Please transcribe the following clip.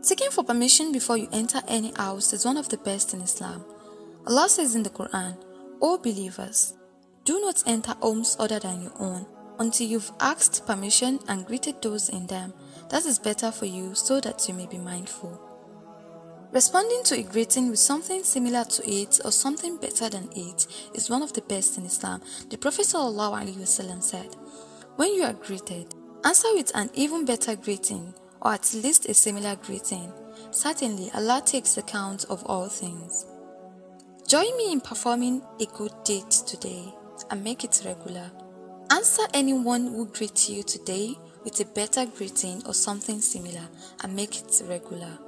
Seeking for permission before you enter any house is one of the best in Islam. Allah says in the Quran, O believers, do not enter homes other than your own until you've asked permission and greeted those in them. That is better for you so that you may be mindful. Responding to a greeting with something similar to it or something better than it is one of the best in Islam. The Prophet ﷺ said, When you are greeted, answer with an even better greeting or at least a similar greeting. Certainly, Allah takes account of all things. Join me in performing a good deed today and make it regular. Answer anyone who greets you today with a better greeting or something similar and make it regular.